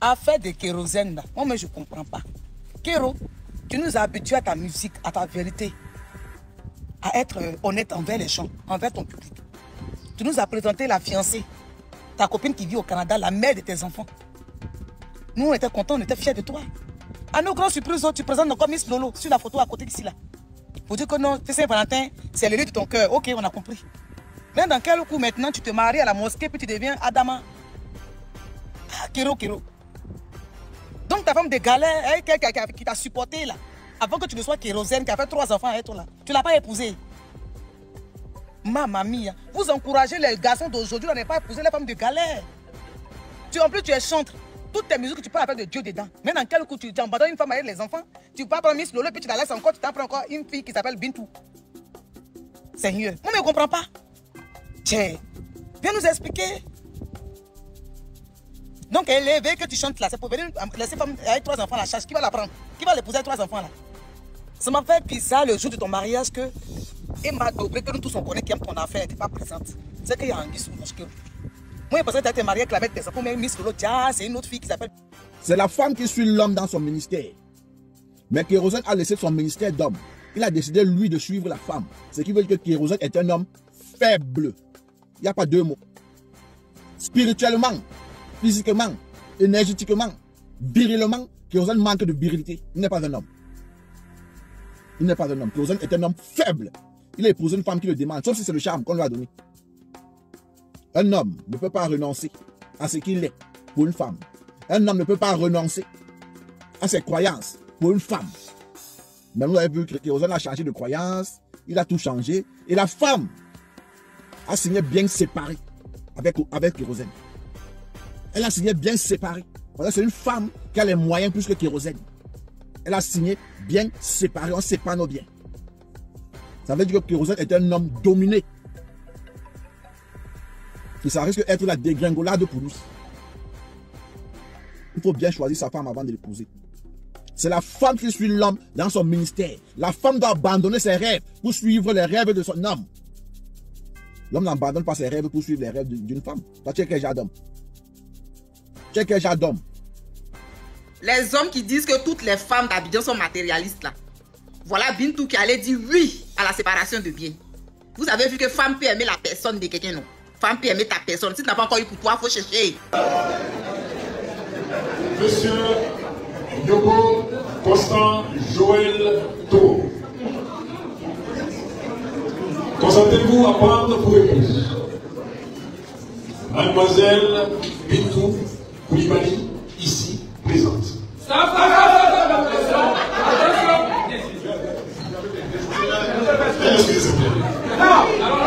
Affaire de kérosène là, moi, mais je ne comprends pas. Kéro, tu nous as habitués à ta musique, à ta vérité, à être euh, honnête envers les gens, envers ton public. Tu nous as présenté la fiancée, ta copine qui vit au Canada, la mère de tes enfants. Nous, on était contents, on était fiers de toi. À nos grandes surprises, tu présentes encore Miss Lolo sur la photo à côté d'ici là. Pour dire que non, Saint-Valentin, c'est le lieu de ton cœur. Ok, on a compris. Mais dans quel coup maintenant tu te maries à la mosquée puis tu deviens Adama Ah, Kéro, Kéro. Donc ta femme de galère, hein, qui, qui- t'a supporté là, avant que tu ne sois kérosène, qui a fait trois enfants avec toi là, tu ne l'as pas épousée. Mamma mia, vous encouragez les garçons d'aujourd'hui à ne pas épouser les femmes de galère. Tu, en plus, tu es chantre. Toutes tes musiques, tu parles avec de Dieu dedans. Mais dans quel coup tu, abandonnes une femme avec les enfants, tu pars prendre Miss Lolo, puis tu la laisses encore, tu t'en prends encore une fille qui s'appelle Bintou. Seigneur, moi, je ne comprends pas. Tiens, viens nous expliquer. Donc, elle est que tu chantes là, c'est pour venir laisser femme avec trois enfants à la charge. Qui va la prendre? Qui va l'épouser avec trois enfants là? Ça m'a fait bizarre le jour de ton mariage que Emma Dobré, que nous tous on connaît qui aime ton affaire, n'était pas présente. C'est qu'il y a un sous le Moi, je pensais que tu étais marié avec la mère de enfants, mais Miss Lolo, tiens, c'est une autre fille qui s'appelle. C'est la femme qui suit l'homme dans son ministère. Mais Kérosène a laissé son ministère d'homme. Il a décidé, lui, de suivre la femme. Ce qui veut dire que Kérosène est un homme faible. Il n'y a pas deux mots. Spirituellement, physiquement, énergétiquement, virilement, Kérosène manque de virilité. Il n'est pas un homme. Il n'est pas un homme. Kérosène est un homme faible. Il a épousé une femme qui le demande, sauf si c'est le charme qu'on lui a donné. Un homme ne peut pas renoncer à ce qu'il est pour une femme. Un homme ne peut pas renoncer à ses croyances pour une femme. Mais vous avez vu que Kérosène a changé de croyance, il a tout changé. Et la femme a signé bien séparé avec, avec. Elle a signé bien séparé. C'est une femme qui a les moyens plus que Kérosène. Elle a signé bien séparé, on sépare nos biens. Ça veut dire que Kérosène est un homme dominé. Et ça risque d'être la dégringolade pour nous. Il faut bien choisir sa femme avant de l'épouser. C'est la femme qui suit l'homme dans son ministère. La femme doit abandonner ses rêves pour suivre les rêves de son homme. L'homme n'abandonne pas ses rêves pour suivre les rêves d'une femme. Toi, tu es quel genre d'homme? Es quel genre d'homme Les hommes qui disent que toutes les femmes d'Abidjan sont matérialistes là. Voilà Bintou qui allait dire oui à la séparation de biens. Vous avez vu que femme peut aimer la personne de quelqu'un, non? Femme peut aimer ta personne. Si tu n'as pas encore eu pour toi, il faut chercher. Monsieur Yogo Constant Joël Tour. Consentez-vous à prendre pour épouse Mademoiselle Bintou Koulibaly, ici présente. Excusez-moi.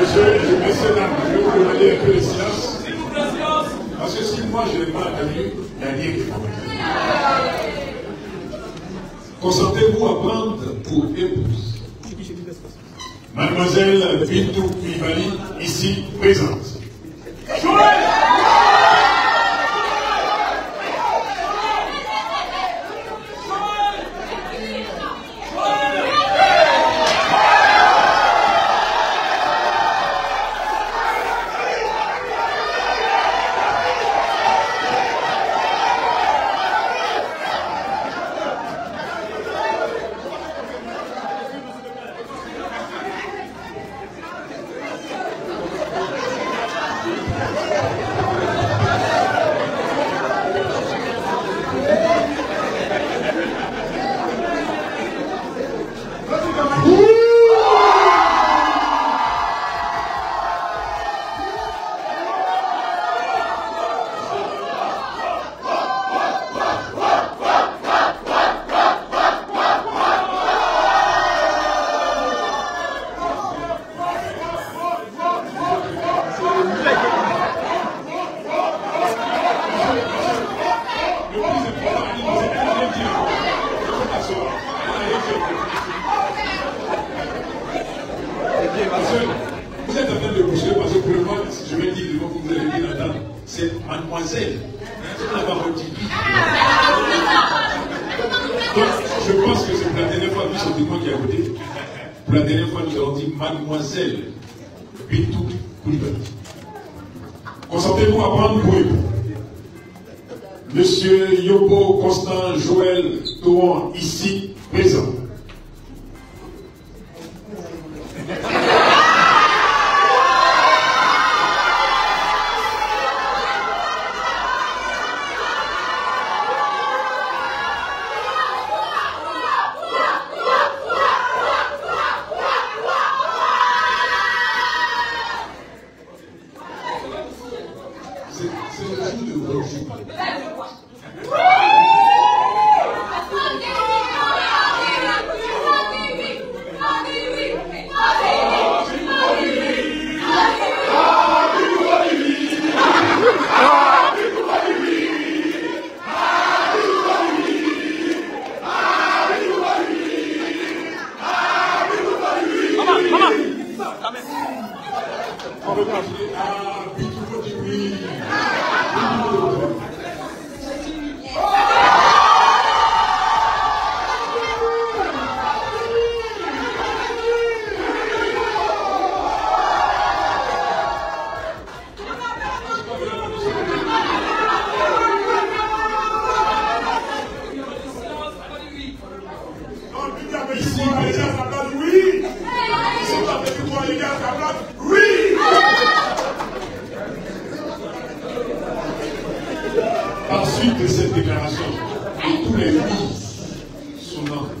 Monsieur, je messieurs, dames, je vais vous demander un peu de silence. Parce que si moi je n'ai pas entendu, il n'y a rien qui va Consentez-vous à prendre pour Mademoiselle Bintou Koulibaly, ici présente. C'est mademoiselle. Dit. Donc, je pense que c'est la dernière fois, vu ce témoin qui a voté, pour la dernière fois, nous avons dit mademoiselle Bintou Koulibaly. Consentez-vous à prendre pour Monsieur Yobo Constant Joël Touan, ici présent. Ah, beautiful ṣe àbíjú ó ti.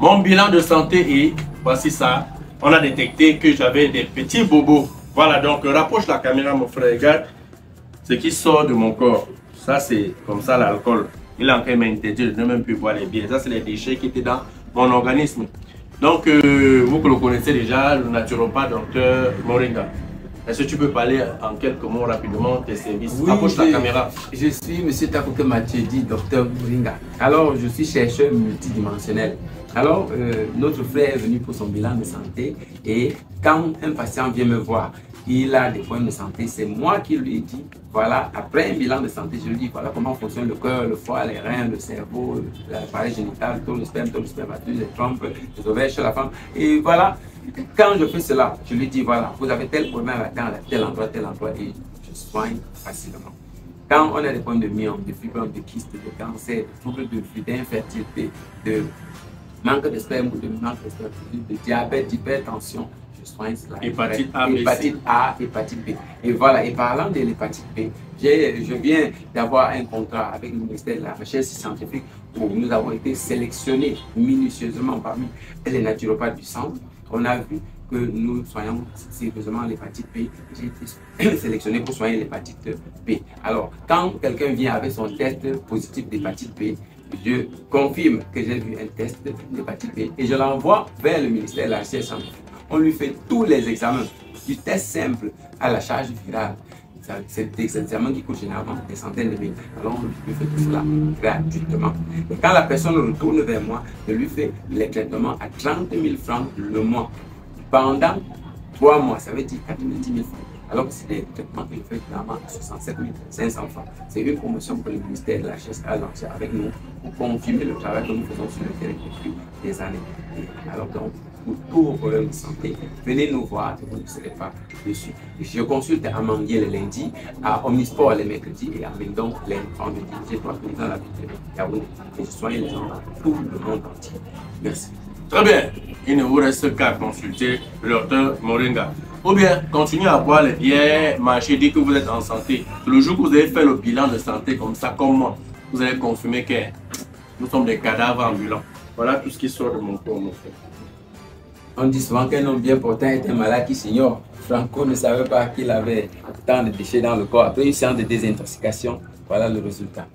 mon bilan de santé et voici ça. On a détecté que j'avais des petits bobos. Voilà, donc rapproche la caméra, mon frère. Regarde ce qui sort de mon corps. Ça, c'est comme ça l'alcool. Il a encore m'interdit de ne même plus boire les bières. Ça, c'est les déchets qui étaient dans mon organisme. Donc, euh, vous que le connaissez déjà, le naturopathe docteur Moringa. Est-ce que tu peux parler en quelques mots rapidement tes services? Oui, Approche la caméra. Je suis M. Takuke dit docteur Moringa. Alors, je suis chercheur multidimensionnel. Alors, euh, notre frère est venu pour son bilan de santé et quand un patient vient me voir, il a des problèmes de santé, c'est moi qui lui ai dit, voilà, après un bilan de santé, je lui dis, voilà comment fonctionne le cœur, le foie, les reins, le cerveau, l'appareil génital, tout le sperme, tout le spermatus, les trompes, les ovaires chez la femme. Et voilà, quand je fais cela, je lui dis, voilà, vous avez tel problème à tel endroit, tel endroit, et je soigne facilement. Quand on a des problèmes de myome, de fibrome, de kyste, de cancer, de troubles de d'infertilité, de manque de sperme ou de manque de sperme, de diabète, d'hypertension, je soigne cela. Hépatite A, hépatite A, hépatite B. Et voilà, et parlant de l'hépatite B, je viens d'avoir un contrat avec le ministère de la Recherche scientifique où nous avons été sélectionnés minutieusement parmi les naturopathes du centre on a vu que nous soignons sérieusement l'hépatite B. J'ai été sélectionné pour soigner l'hépatite B. Alors, quand quelqu'un vient avec son test positif d'hépatite B, je confirme que j'ai vu un test d'hépatite B et je l'envoie vers le ministère de la Recherche On lui fait tous les examens, du test simple à la charge virale. C'est des examens qui coûtent généralement des centaines de milliers. Alors, on lui fait tout cela gratuitement. Et quand la personne retourne vers moi, je lui fais les traitements à 30 000 francs le mois. Pendant 3 mois, ça veut dire 90 000 francs. Alors que c'est des traitements qu'il fait finalement à 67 500 francs. C'est une promotion que le ministère de la Chasse a lancée avec nous pour confirmer le travail que nous faisons sur le terrain depuis des années. alors donc, pour problèmes de santé, venez nous voir vous ne serez pas dessus. Je consulte à le lundi, à Omnisport les mercredis et à Mendon les vendredis. J'ai trois cliniques dans la de Et je les gens dans tout le monde entier. Merci. Très bien. Il ne vous reste qu'à consulter le docteur Moringa. Ou bien, continuez à boire les bières, marcher, dire que vous êtes en santé. Le jour que vous avez fait le bilan de santé comme ça, comme moi, vous allez confirmer que nous sommes des cadavres ambulants. Voilà tout ce qui sort de mon corps, mon frère. On dit souvent qu'un homme bien portant est malade qui s'ignore. Franco ne savait pas qu'il avait tant de déchets dans le corps. Après une séance de désintoxication, voilà le résultat.